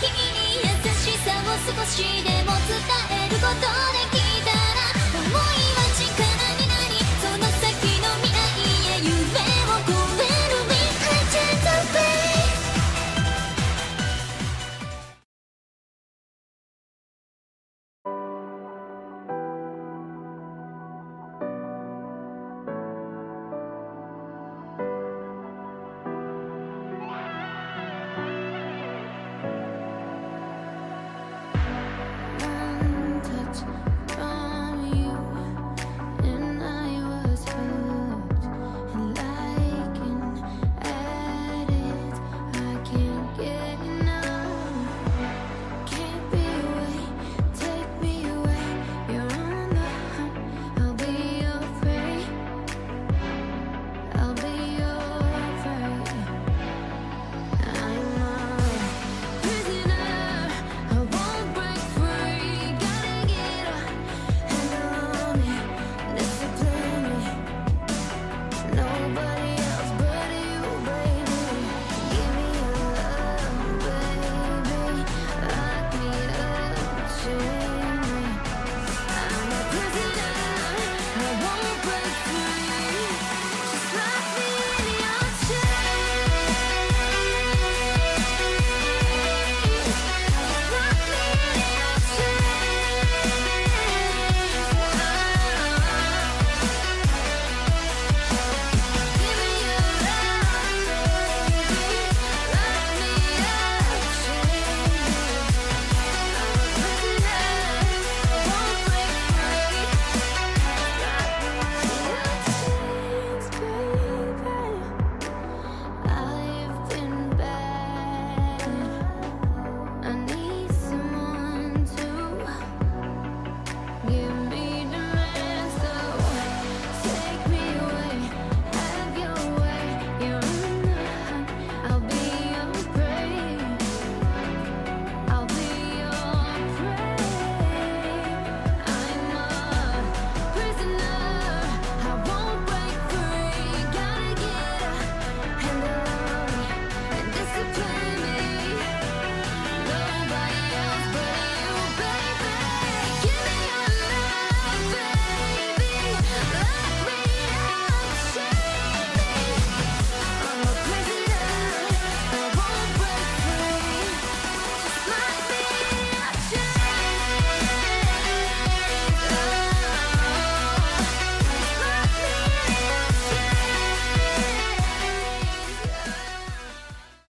君に優しさを少しでも伝えること